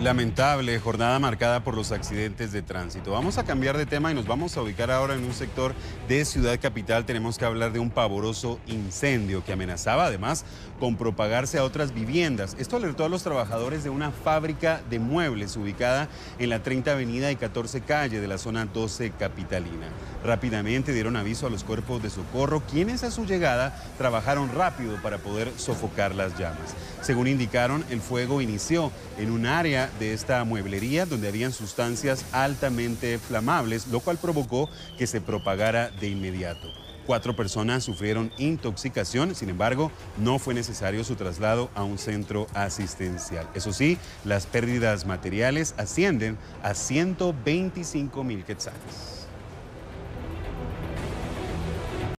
Lamentable jornada marcada por los accidentes de tránsito. Vamos a cambiar de tema y nos vamos a ubicar ahora en un sector de Ciudad Capital. Tenemos que hablar de un pavoroso incendio que amenazaba además con propagarse a otras viviendas. Esto alertó a los trabajadores de una fábrica de muebles ubicada en la 30 Avenida y 14 Calle de la zona 12 capitalina. Rápidamente dieron aviso a los cuerpos de socorro, quienes a su llegada trabajaron rápido para poder sofocar las llamas. Según indicaron, el fuego inició en un área de esta mueblería donde habían sustancias altamente flamables, lo cual provocó que se propagara de inmediato. Cuatro personas sufrieron intoxicación, sin embargo, no fue necesario su traslado a un centro asistencial. Eso sí, las pérdidas materiales ascienden a 125 mil quetzales.